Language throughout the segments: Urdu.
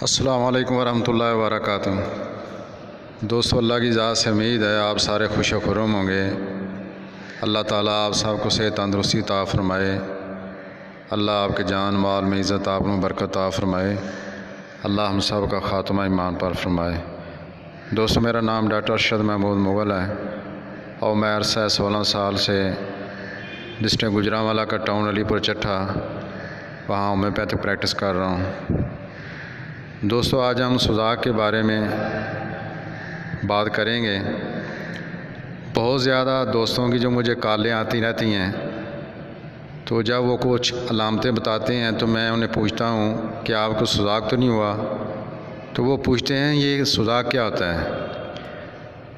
السلام علیکم ورحمۃ اللہ وبرکاتہ۔ دوستو، اللہ کی ذات سے امید ہے آپ سارے خوش و خرم ہوں گے۔ اللہ تعالیٰ آپ سب کو صحت تندرستی عطا فرمائے۔ اللہ آپ کے جان، مال، میں عزت، آپ میں برکت عطا فرمائے۔ اللہ ہم سب کا خاتمہ ایمان پر فرمائے۔ دوستو، میرا نام ڈاکٹر ارشد محمود مغل ہے اور میں عرصہ سولہ سال سے ڈسٹرک گجرانوالہ کا ٹاؤن علی پور، چٹھا، وہاں ہومیوپیتھک پریکٹس کر رہا ہوں۔ دوستو، آج ہم سوزاک کے بارے میں بات کریں گے۔ بہت زیادہ دوستوں کی جو مجھے کالیں آتی رہتی ہیں، تو جب وہ کچھ علامتیں بتاتے ہیں تو میں انہیں پوچھتا ہوں کہ آپ کو سوزاک تو نہیں ہوا؟ تو وہ پوچھتے ہیں، یہ سوزاک کیا ہوتا ہے؟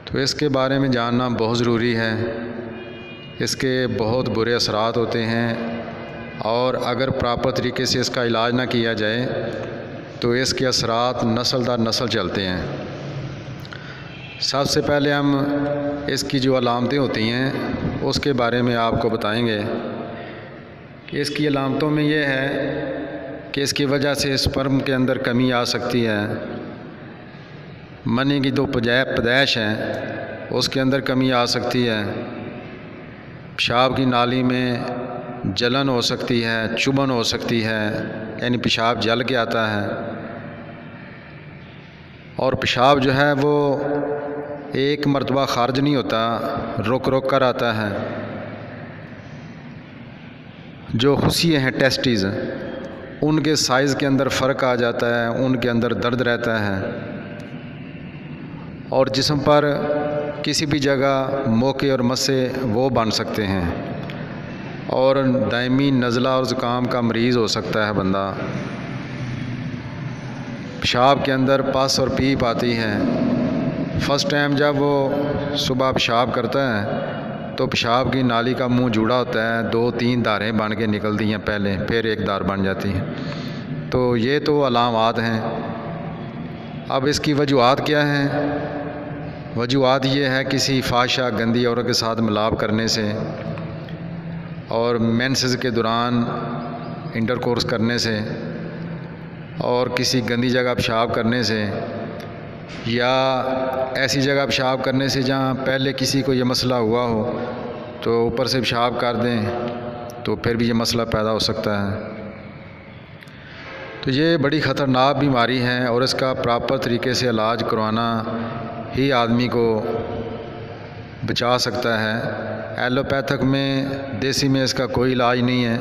تو اس کے بارے میں جاننا بہت ضروری ہے۔ اس کے بہت برے اثرات ہوتے ہیں اور اگر پراپر طریقے سے اس کا علاج نہ کیا جائے تو اس کے اثرات نسل در نسل چلتے ہیں۔ سب سے پہلے ہم اس کی جو علامتیں ہوتی ہیں، اس کے بارے میں آپ کو بتائیں گے کہ اس کی علامتوں میں یہ ہے کہ اس کی وجہ سے اسپرم کے اندر کمی آ سکتی ہے۔ منی کی دو پیدائش ہیں، اس کے اندر کمی آ سکتی ہے۔ پیشاب کی نالی میں جلن ہو سکتی ہے، چبن ہو سکتی ہے یعنی پیشاب جل کے آتا ہے۔ اور پیشاب جو ہے وہ ایک مرتبہ خارج نہیں ہوتا، رک رک کر آتا ہے۔ جو خوشی ہیں، ٹیسٹیز، ان کے سائز کے اندر فرق آ جاتا ہے، ان کے اندر درد رہتا ہے۔ اور جسم پر کسی بھی جگہ موقع اور مسے وہ بن سکتے ہیں۔ اور دائمی نزلہ اور زکام کا مریض ہو سکتا ہے بندہ۔ پیشاب کے اندر پس اور پیپ آتی ہے فرسٹ ٹائم جب وہ صبح پیشاب کرتا ہے تو پیشاب کی نالی کا منہ جوڑا ہوتا ہے، دو تین داریں بن کے نکلتی ہیں پہلے، پھر ایک دار بن جاتی ہیں۔ تو یہ تو علامات ہیں۔ اب اس کی وجوہات کیا ہیں؟ وجوہات یہ ہے کسی فاشا گندی عورت کے ساتھ ملاب کرنے سے۔ اور مینسز کے دوران انٹر کورس کرنے سے اور کسی گندی جگہ پیشاب کرنے سے یا ایسی جگہ پیشاب کرنے سے جہاں پہلے کسی کو یہ مسئلہ ہوا ہو تو اوپر سے پیشاب کر دیں تو پھر بھی یہ مسئلہ پیدا ہو سکتا ہے۔ تو یہ بڑی خطرناک بیماری ہے اور اس کا پراپر طریقے سے علاج کروانا ہی آدمی کو بچا سکتا ہے۔ ایلوپیتھک میں دیسی میں اس کا کوئی علاج نہیں ہے۔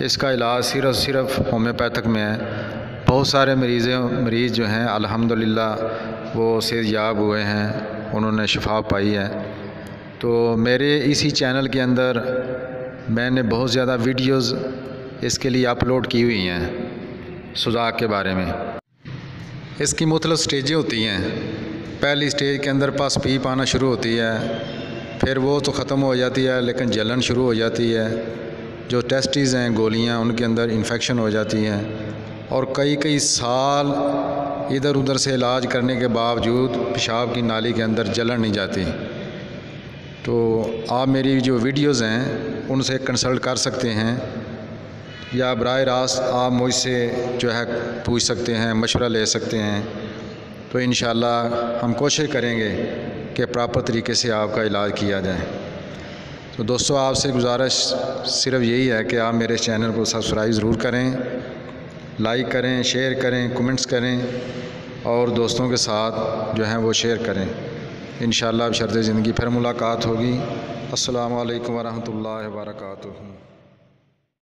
اس کا علاج صرف صرف ہومیوپیتھک میں ہے۔ بہت سارے مریض مریض جو ہیں، الحمدللہ وہ صحت یاب ہوئے ہیں۔ انہوں نے شفا پائی ہے۔ تو میرے اسی چینل کے اندر میں نے بہت زیادہ ویڈیوز اس کے لیے اپلوڈ کی ہوئی ہیں سزاک کے بارے میں۔ اس کی مختلف سٹیجیں ہوتی ہیں۔ پہلی سٹیج کے اندر پاس پیپ آنا شروع ہوتی ہے۔ پھر وہ تو ختم ہو جاتی ہے، لیکن جلن شروع ہو جاتی ہے۔ جو ٹیسٹیز ہیں، گولیاں، ان کے اندر انفیکشن ہو جاتی ہیں۔ اور کئی کئی سال ادھر ادھر سے علاج کرنے کے باوجود پیشاب کی نالی کے اندر جلن نہیں جاتی۔ تو آپ میری جو ویڈیوز ہیں، ان سے کنسلٹ کر سکتے ہیں۔ یا براہ راست آپ مجھ سے جو ہے پوچھ سکتے ہیں، مشورہ لے سکتے ہیں۔ تو انشاءاللہ ہم کوشش کریں گے کہ پراپر طریقے سے آپ کا علاج کیا جائے۔ تو دوستو، آپ سے گزارش صرف یہی ہے کہ آپ میرے چینل کو سبسکرائب ضرور کریں، لائک کریں، شیئر کریں، کمنٹس کریں اور دوستوں کے ساتھ جو ہیں وہ شیئر کریں۔ انشاءاللہ اب زندگی پھر ملاقات ہوگی۔ السلام علیکم ورحمۃ اللہ وبرکاتہ۔